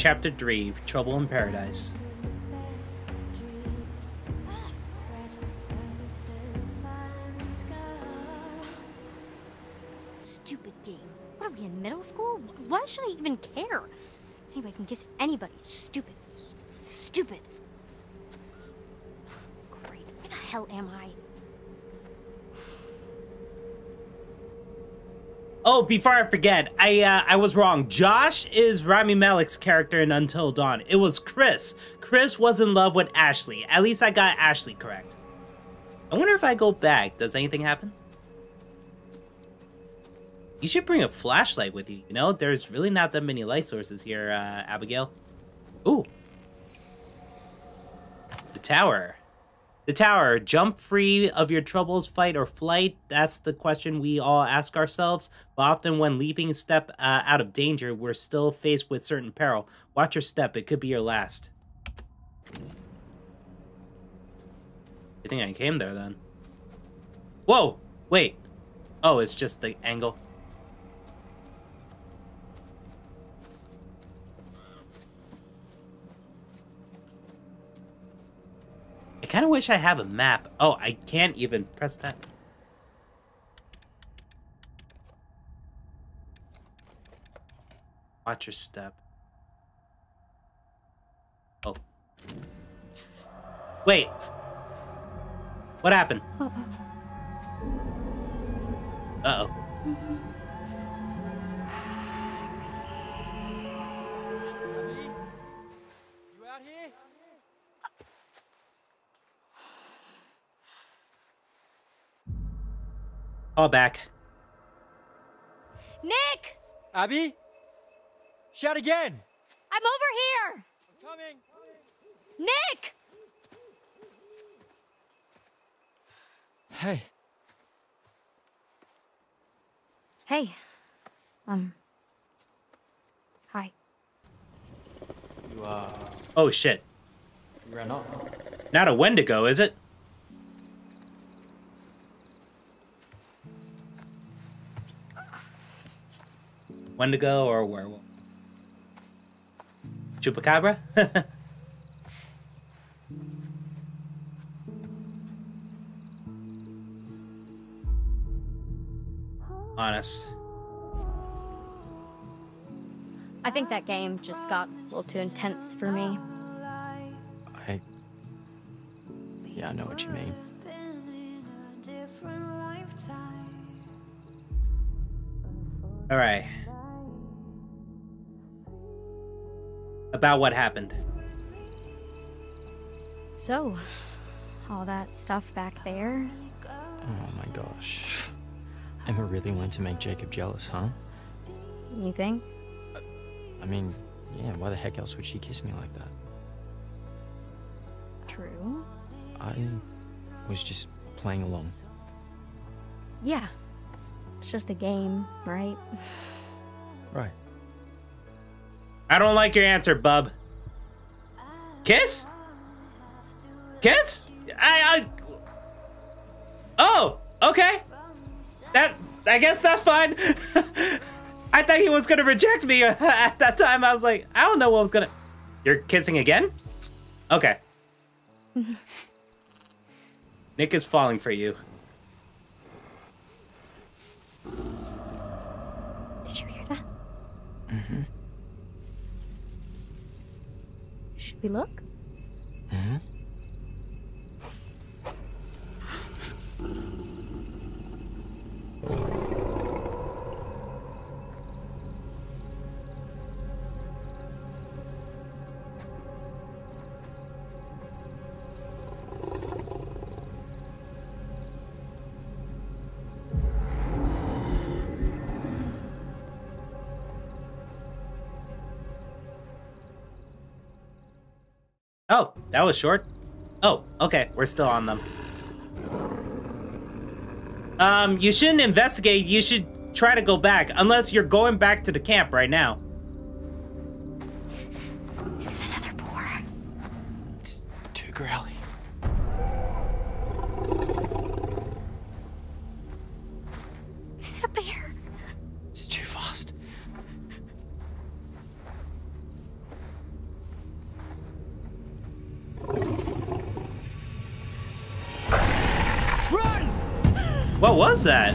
Chapter 3 Trouble in Paradise. Stupid game. What are we in middle school? Why should I even care? Anybody can kiss anybody. Stupid. Stupid. Great. Where the hell am I? Oh, before I forget, I uh, I was wrong. Josh is Rami Malek's character in Until Dawn. It was Chris. Chris was in love with Ashley. At least I got Ashley correct. I wonder if I go back, does anything happen? You should bring a flashlight with you, you know? There's really not that many light sources here, uh, Abigail. Ooh. The tower. The tower. Jump free of your troubles, fight or flight. That's the question we all ask ourselves. But often when leaping step uh, out of danger, we're still faced with certain peril. Watch your step. It could be your last. I think I came there then. Whoa! Wait. Oh, it's just the angle. Kind of wish I have a map. Oh, I can't even press that. Watch your step. Oh. Wait. What happened? Uh-oh. Call back. Nick! Abby? Shout again! I'm over here! I'm coming! Nick! Hey, Hey. Um. Hi. You, uh, Oh, shit. you ran off. Not a Wendigo, is it? Wendigo or a werewolf? Chupacabra? Honest. I think that game just got a little too intense for me. I. Yeah, I know what you mean. All right. About what happened. So, all that stuff back there. Oh my gosh. Emma really wanted to make Jacob jealous, huh? You think? I mean, yeah, why the heck else would she kiss me like that? True. I was just playing along. Yeah. It's just a game, right? Right. I don't like your answer, bub. Kiss? Kiss? I, I. Oh, okay. That I guess that's fine. I thought he was gonna reject me at that time. I was like, I don't know what was gonna. You're kissing again? Okay. Nick is falling for you. You hear that? Mm-hmm. Should we look? Oh, that was short. Oh, okay, we're still on them. Um, you shouldn't investigate. You should try to go back, unless you're going back to the camp right now. What was that?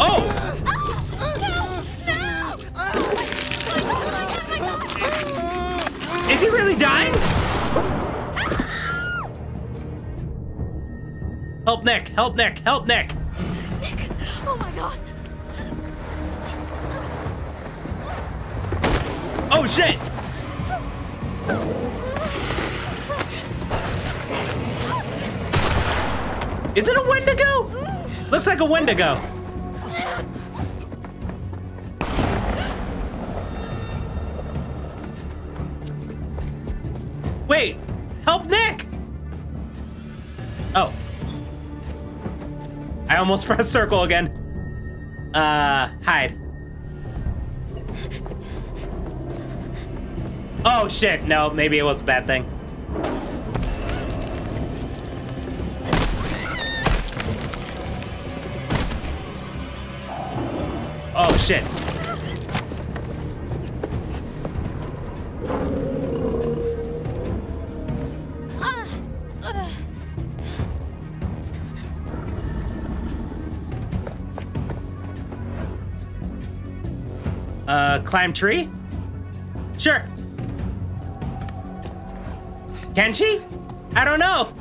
Oh! Is he really dying? Help Nick! Help Nick! Help Nick! Nick! Oh my god. Oh shit! Wendigo? Looks like a Wendigo. Wait, help Nick! Oh. I almost pressed circle again. Uh, hide. Oh shit, no, maybe it was a bad thing. Shit. Uh, climb tree? Sure. Can she? I don't know.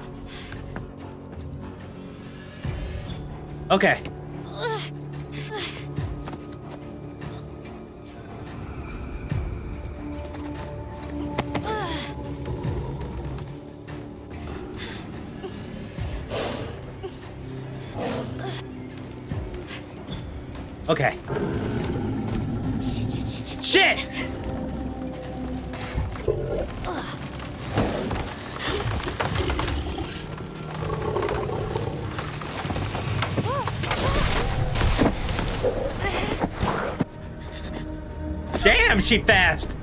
Okay. Okay. Shit! Damn, she fast.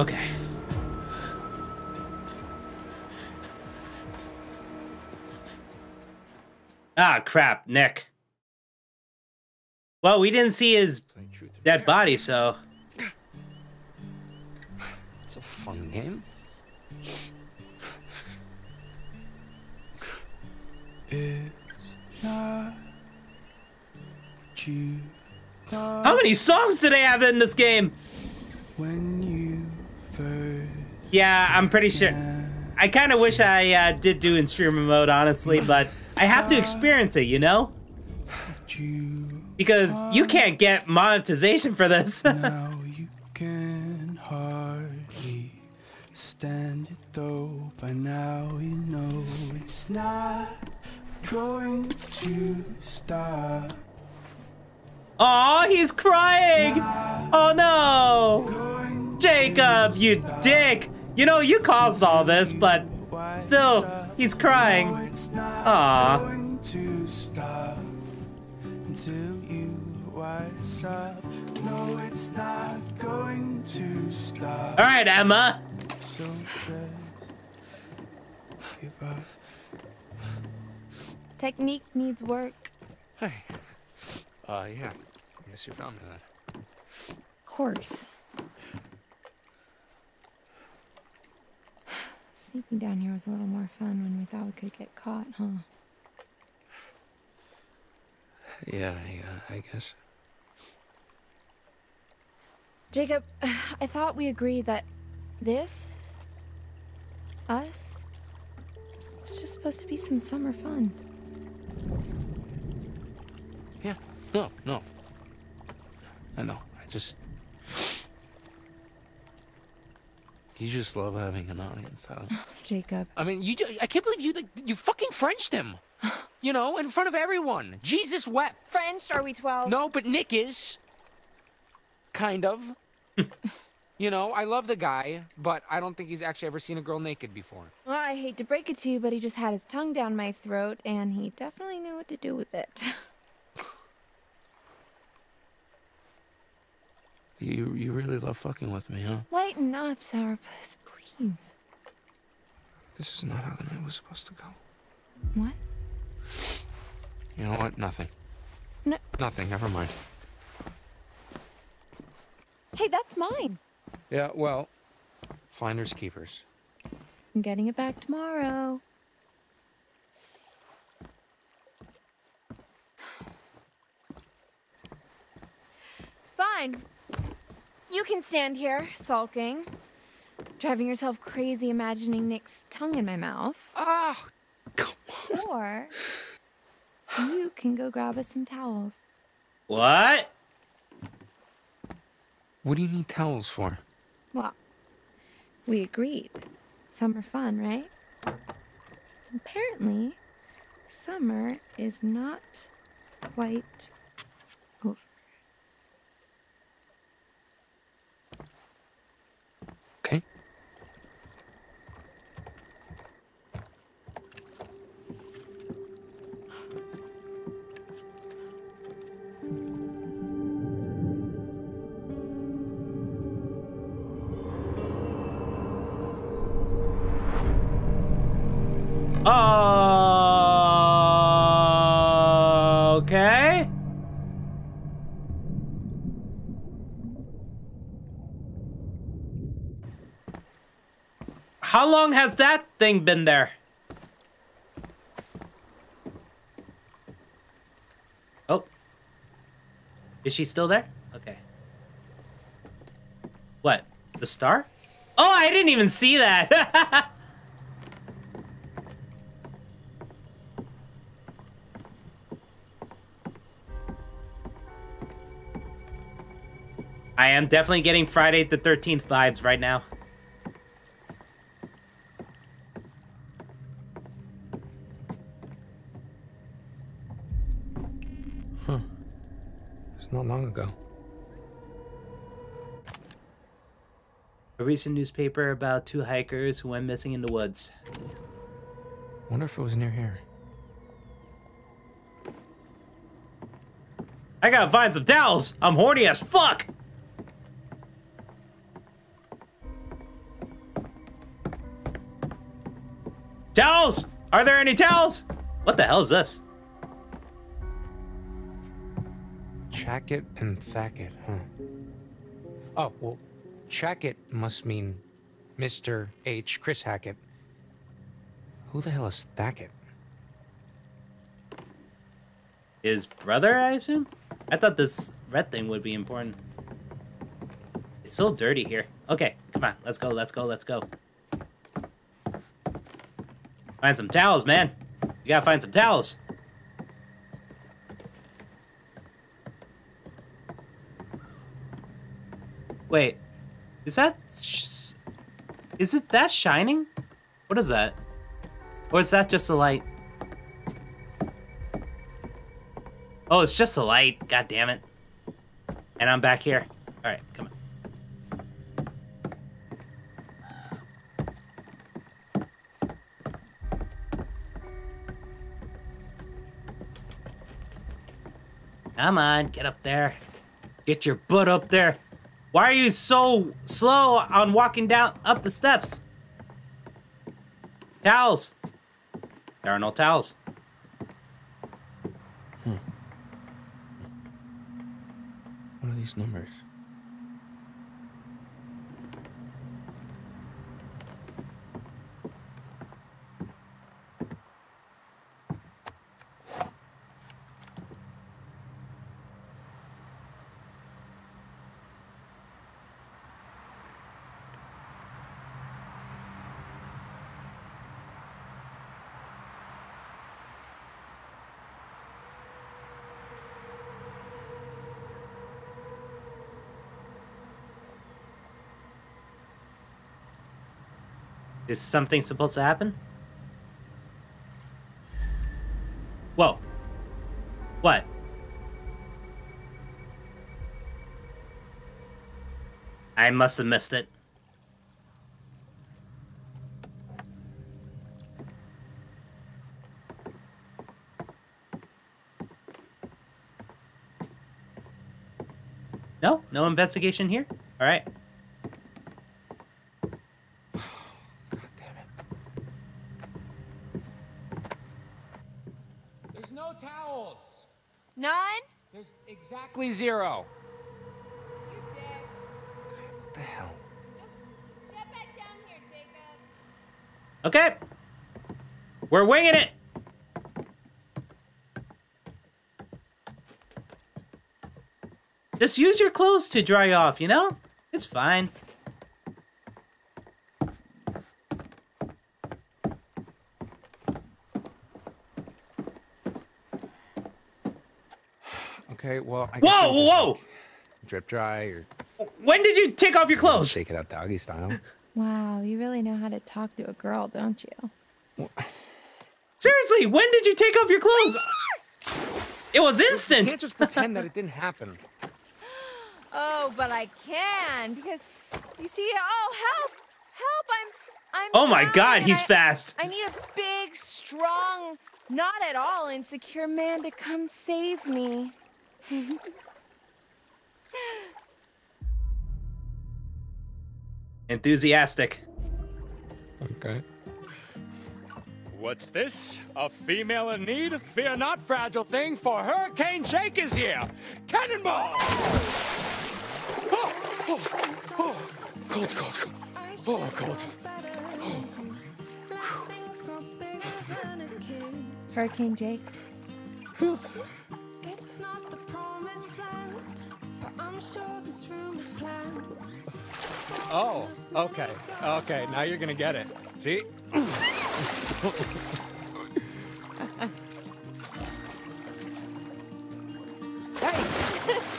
Okay. Ah, crap, Nick. Well, we didn't see his dead body, so. It's a fun game. How many songs do they have in this game? When you first Yeah, I'm pretty sure. I kind of wish I uh, did do in streamer mode, honestly, but I have to experience it, you know? Because you can't get monetization for this. now you can hardly stand it though by now you know it's not going to stop Aw, he's crying! Oh no! Going Jacob, you dick! You know, you caused all this, but still, he's crying. it's not Aw. going to stop until you wise up no it's not going to stop Alright, Emma. So just give up. Technique needs work. Hey. Uh, yeah. I guess you found that. Of course. Sneaking down here was a little more fun when we thought we could get caught, huh? Yeah, I, uh, I guess. Jacob, I thought we agreed that this, us, was just supposed to be some summer fun. Yeah. No, no. I know. I just. You just love having an audience, huh? Jacob. I mean, you. I can't believe you. like, You fucking Frenched him. You know, in front of everyone. Jesus wept. French, are we 12? No, but Nick is. Kind of. you know, I love the guy, but I don't think he's actually ever seen a girl naked before. Well, I hate to break it to you, but he just had his tongue down my throat, and he definitely knew what to do with it. You you really love fucking with me, huh? Lighten up, Sourpuss, please. This is not how the night was supposed to go. What? You know what? Nothing. No. Nothing. Never mind. Hey, that's mine. Yeah. Well, finders keepers. I'm getting it back tomorrow. Fine. You can stand here, sulking, driving yourself crazy, imagining Nick's tongue in my mouth. Ah. Or you can go grab us some towels. What? What do you need towels for? Well, we agreed. Summer fun, right? Apparently, summer is not quite Okay. How long has that thing been there? Oh. Is she still there? Okay. What? The star? Oh, I didn't even see that. I am definitely getting Friday the 13th vibes right now. Huh. It's not long ago. A recent newspaper about two hikers who went missing in the woods. Wonder if it was near here. I gotta find some towels. I'm horny as fuck. Towels! Are there any towels? What the hell is this? Chackett and Thackett, huh? Oh, well, Chackett must mean Mr. H. Chris Hackett. Who the hell is Thackett? His brother, I assume? I thought this red thing would be important. It's so dirty here. Okay, come on. Let's go, let's go, let's go. Find some towels, man. You gotta find some towels. Wait, is that... Is it that shining? What is that? Or is that just a light? Oh, it's just a light. God damn it. And I'm back here. All right, come on. Come on, get up there. Get your butt up there. Why are you so slow on walking down up the steps? Towels. There are no towels. Hmm. What are these numbers? Is something supposed to happen? Whoa. What? I must have missed it. No? No investigation here? All right. God damn it. There's no towels. None? There's exactly zero. You dick. What the hell? Just get back down here, Jacob. Okay. We're winging it. Just use your clothes to dry off, you know? It's fine. Okay, well, I guess Whoa, just, whoa! like, drip dry or When did you take off your clothes? shake it out doggy style. Wow, you really know how to talk to a girl, don't you? Seriously, when did you take off your clothes? It was You instant. can't just pretend that it didn't happen. Oh, but I can because you see. Oh, help! Help! I'm. I'm. Oh my god, he's I- fast. I need a big, strong, not at all insecure man to come save me. Enthusiastic. Okay. What's this? A female in need? Fear not, fragile thing, for Hurricane Jake is here! Cannonball! Oh, oh, oh. Cold, cold, cold. Oh, cold. Hurricane Jake. Oh, okay, okay, now you're gonna get it. See?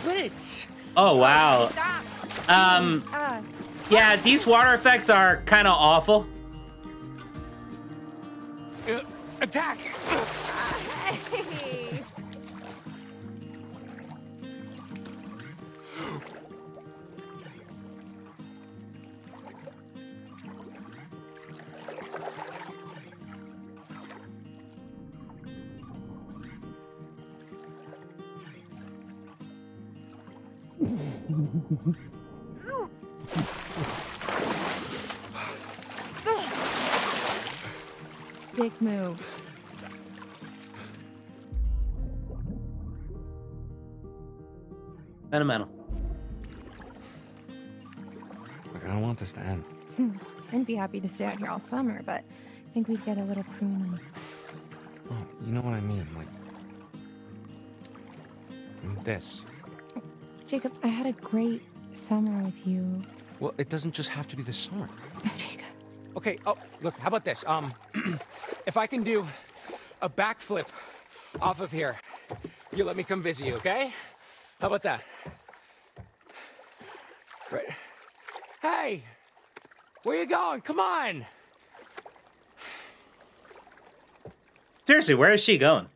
Wait. Oh wow. Um Ah. yeah, these water effects are kind of awful. Uh, attack! Sentimental. Look, I don't want this to end. I'd be happy to stay out here all summer, but I think we'd get a little pruny. Oh, you know what I mean, like this. Jacob, I had a great summer with you. Well, it doesn't just have to be this summer. Jacob. Okay, oh, look, how about this? Um, if I can do a backflip off of here, you let me come visit you, okay? How about that? Right. Hey! Where you going? Come on! Seriously, where is she going?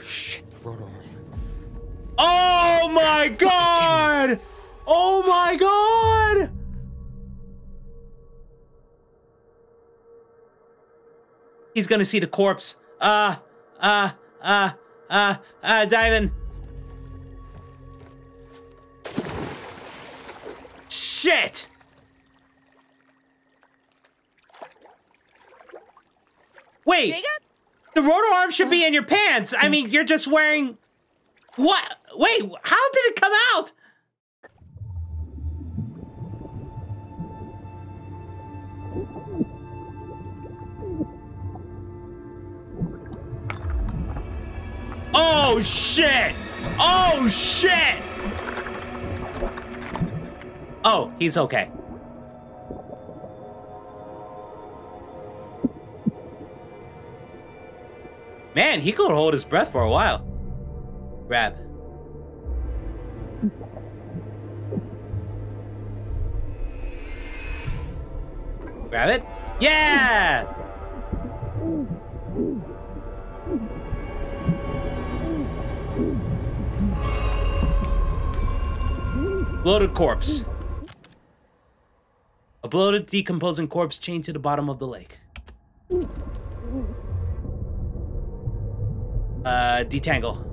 Shit, the rotor. Oh my god! Oh my god! He's gonna see the corpse. Uh, uh, uh, uh, uh, diving. Shit! Wait, Jacob? the rotor arm should be in your pants. I mean, you're just wearing. What? Wait, how did it come out? Oh shit! Oh shit! Oh, he's okay. Man, he could hold his breath for a while. Grab. Grab it. Yeah! Bloated corpse. A bloated, decomposing corpse chained to the bottom of the lake. Uh, detangle.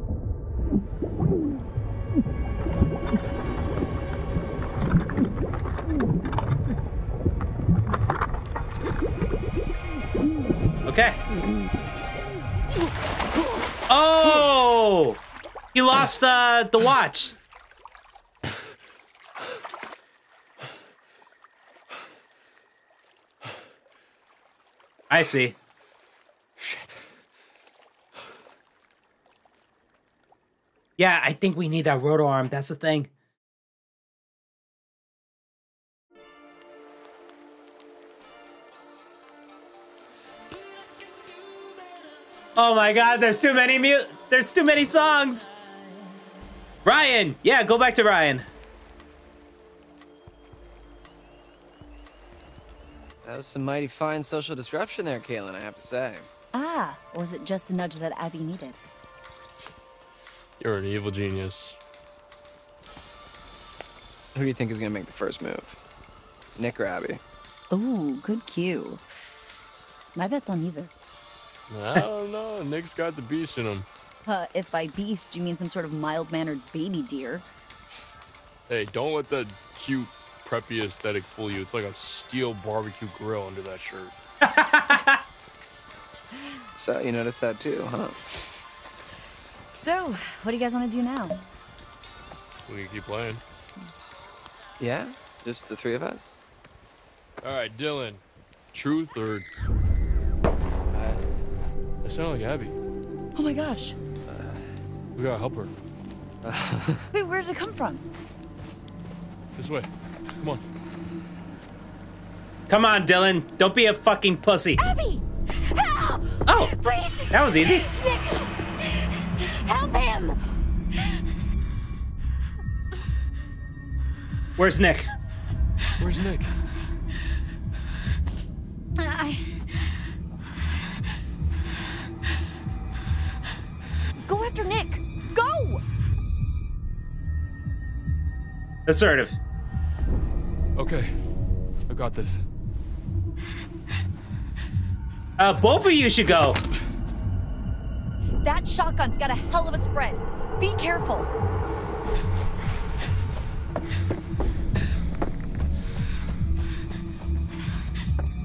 Okay. Oh! He lost uh, the watch. I see. Shit. Yeah, I think we need that rotor arm. That's the thing. Oh my god, there's too many mute there's too many songs. Ryan, yeah, go back to Ryan. That was some mighty fine social disruption there, Kaitlyn, I have to say. Ah, or was it just the nudge that Abby needed? You're an evil genius. Who do you think is gonna make the first move? Nick or Abby? Ooh, good cue. My bet's on either. I don't know. Nick's got the beast in him. Uh, if by beast you mean some sort of mild-mannered baby deer. Hey, don't let the cute, preppy aesthetic fool you. It's like a steel barbecue grill under that shirt. So, you noticed that too, huh? So, what do you guys want to do now? We can keep playing. Yeah? Just the three of us? All right, Dylan. Truth or Uh, I sound like Abby. Oh my gosh. We gotta help her. Wait, where did it come from? This way. Come on. Come on, Dylan. Don't be a fucking pussy. Abby! Help! Oh, Please! that was easy. Nick! Help him! Where's Nick? Where's Nick? I... Go after Nick! Go! Assertive. Okay. I got this. Uh, both of you should go. That shotgun's got a hell of a spread. Be careful.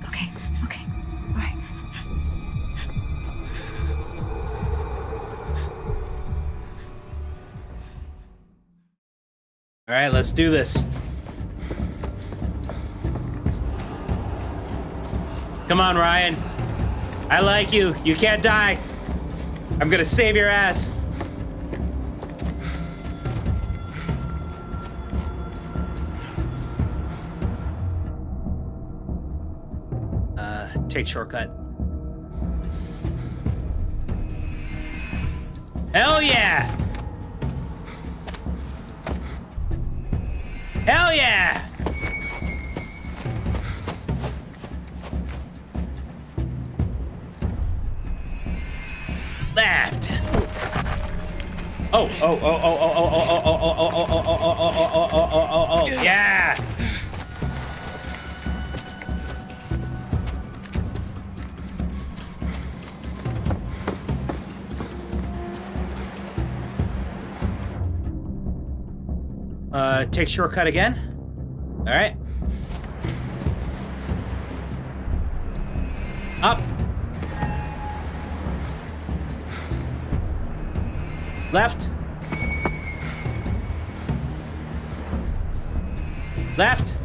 Okay, okay. All right. All right, let's do this. Come on, Ryan. I like you. You can't die. I'm gonna save your ass. Uh, take shortcut. Hell yeah! Oh, oh, oh, oh, oh, oh, oh, oh, oh, oh, oh, oh, oh, oh, oh, oh, oh, oh, oh, oh, yeah! Uh, take shortcut again. All right. Up. Left. Left.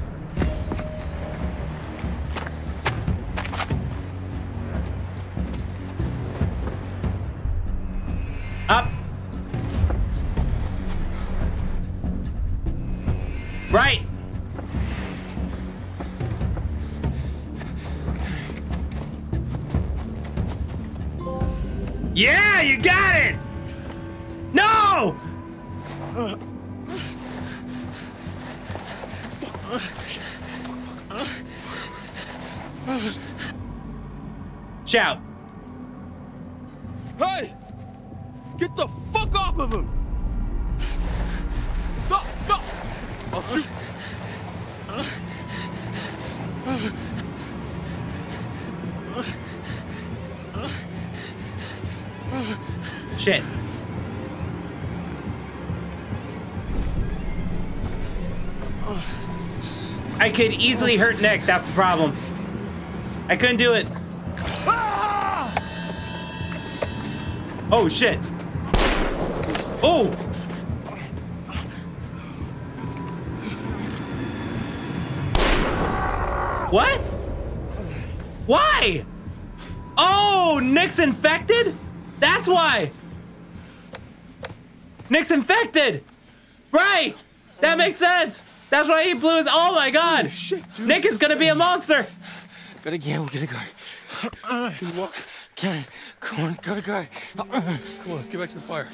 Shout. Hey! Get the fuck off of him! Stop! Stop! I'll shoot! Shit. I could easily hurt Nick, that's the problem. I couldn't do it. Oh shit. Oh! What? Why? Oh, Nick's infected? That's why. Nick's infected. Right. That makes sense. That's why he blew his. Oh my god. Nick is gonna be a monster. Gotta go, gotta go. Can you walk? Can Come on, gotta go. Come on, let's get back to the fire.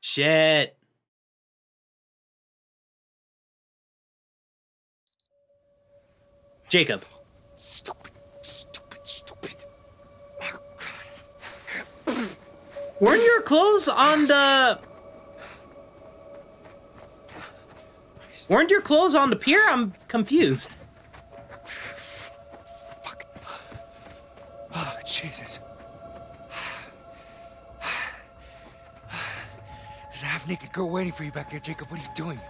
Shit. Jacob. Weren't your clothes on the... Weren't your clothes on the pier? I'm confused. Fuck. Oh, Jesus. There's a half naked girl waiting for you back there, Jacob. What are you doing?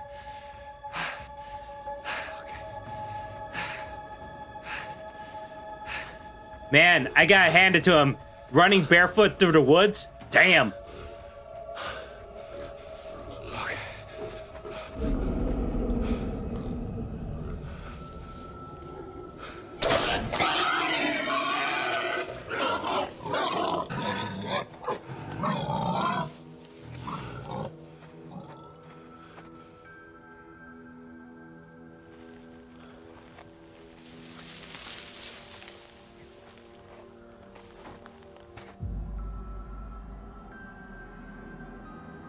Man, I gotta hand it to him. Running barefoot through the woods? Damn.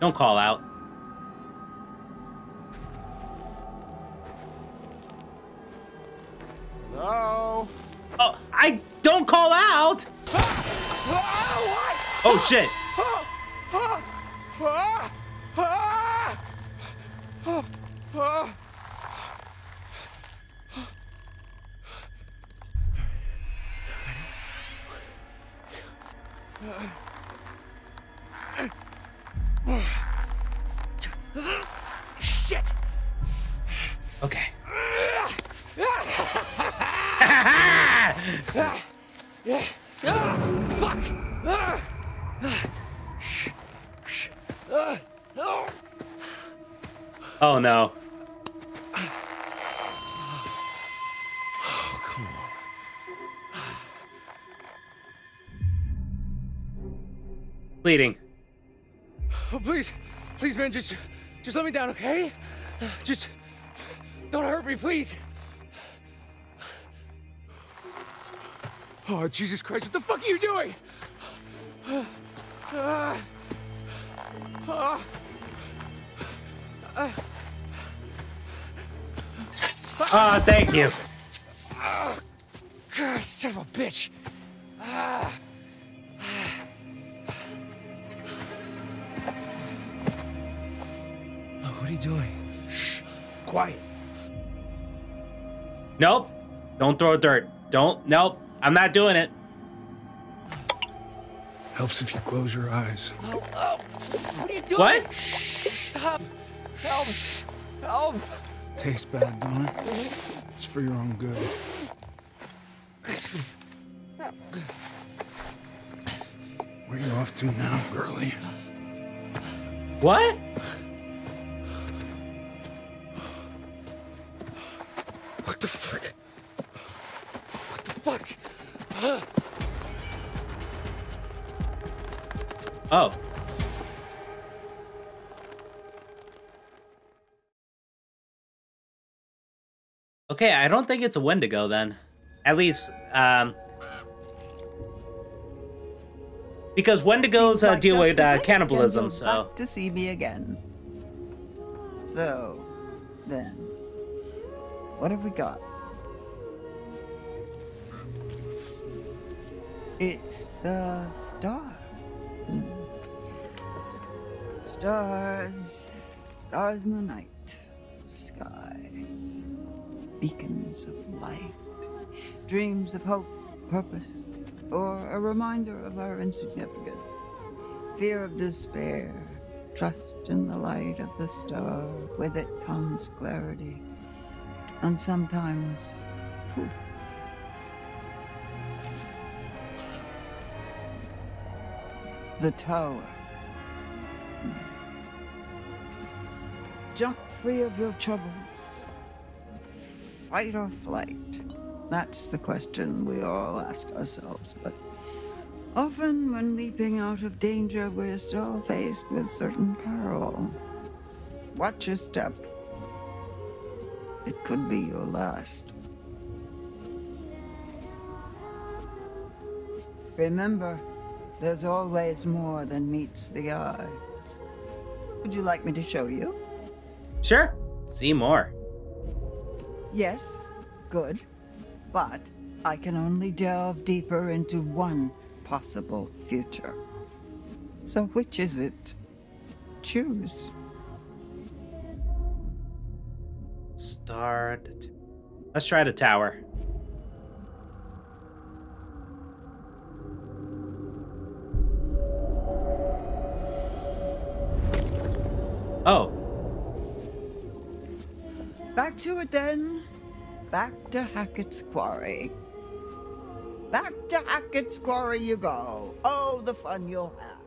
Don't call out. No. Oh, I don't call out. Oh shit. Shit! Okay. Fuck! Oh no. Oh, Bleeding. Oh, please, please, man, just, just let me down, okay? Just, don't hurt me, please. Oh, Jesus Christ, what the fuck are you doing? Ah. Ah. Ah, thank you. Ah. God, son of a bitch. Doing? Shh. Quiet. Nope. Don't throw dirt. Don't. Nope. I'm not doing it. Helps if you close your eyes. Oh, oh. What are you doing? What? Stop. Help. Help. Tastes bad, don't it? It's for your own good. Where are you off to now, girlie? What? What the fuck? What the fuck? Huh? Oh. Okay, I don't think it's a Wendigo then. At least, um, because Wendigos uh, like deal with uh, cannibalism, so to see me again. So, then, what have we got? It's the star. Stars, stars in the night, sky, beacons of light, dreams of hope, purpose, or a reminder of our insignificance, fear of despair, trust in the light of the star. With it comes clarity, and sometimes. The tower. Jump free of your troubles. Fight or flight? That's the question we all ask ourselves, but often when leaping out of danger, we're still faced with certain peril. Watch your step. It could be your last. Remember, there's always more than meets the eye. Would you like me to show you? sure. See more. Yes, good. But I can only delve deeper into one possible future. So which is it? Choose. Star. Let's try the tower. Oh, Back to it then. Back to Hackett's Quarry. Back to Hackett's Quarry you go. Oh, the fun you'll have.